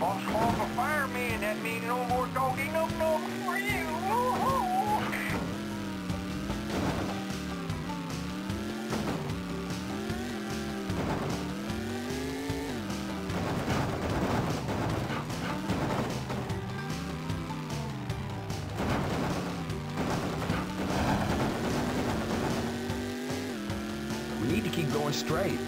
Boss Hogg will fire me, and that means no more doggy no no for you. We need to keep going straight.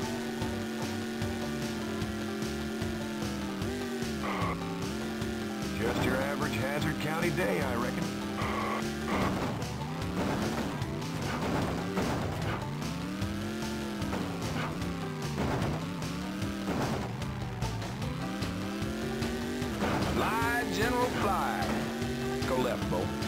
Just your average Hazzard County day, I reckon. Fly, General, fly. Go left, Bo.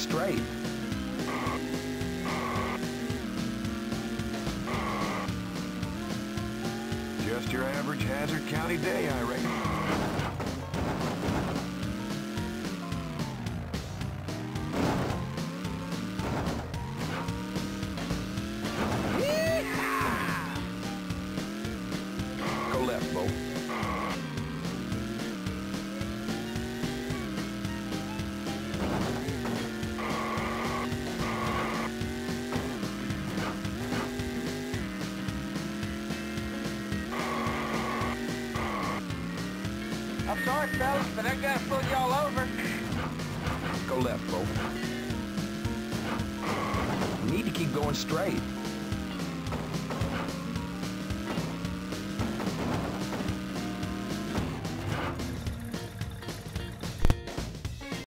Straight. Just your average Hazzard County day, I reckon. I'm sorry, fellas, but I gotta pull y'all over. Go left. We need to keep going straight.